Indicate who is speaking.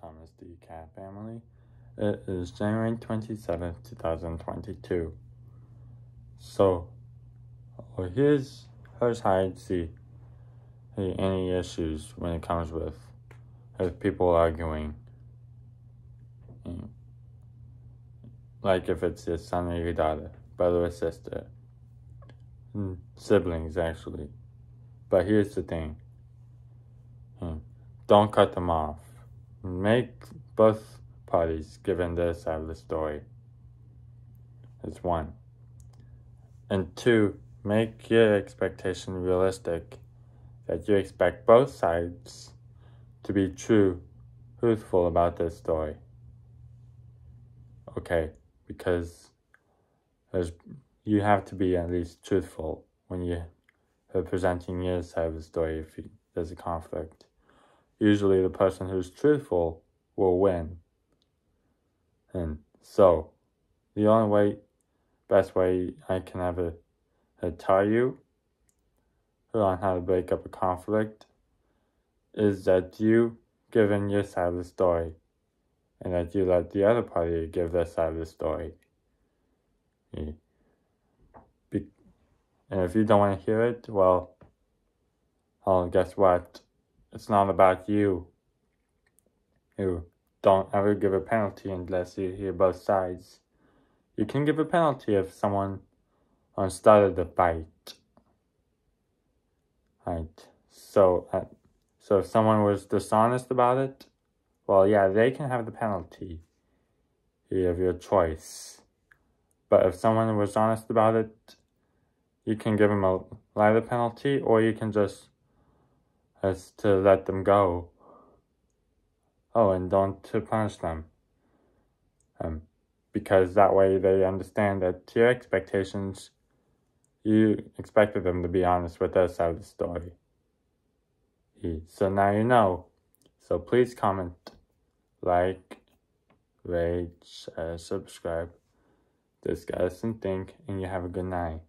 Speaker 1: Thomas D. Cat family. It is January 27th, 2022. So, well, here's, here's how I see any issues when it comes with, with people arguing. Like if it's your son or your daughter, brother or sister, siblings actually. But here's the thing hmm. don't cut them off. Make both parties given their side of the story. Is one. And two, make your expectation realistic that you expect both sides to be true, truthful about their story. Okay, because there's, you have to be at least truthful when you are presenting your side of the story if there's a conflict usually the person who's truthful will win. And so, the only way, best way I can ever uh, tell you on how to break up a conflict is that you give in your side of the story and that you let the other party give their side of the story. And if you don't want to hear it, well, well, guess what? It's not about you. You don't ever give a penalty unless you hear both sides. You can give a penalty if someone started the fight. Right. So, uh, so if someone was dishonest about it, well, yeah, they can have the penalty You have your choice. But if someone was honest about it, you can give them a lighter penalty, or you can just as to let them go. Oh, and don't to punish them. Um, because that way they understand that to your expectations, you expected them to be honest with their side of the story. So now you know. So please comment, like, rate, uh, subscribe, discuss and think, and you have a good night.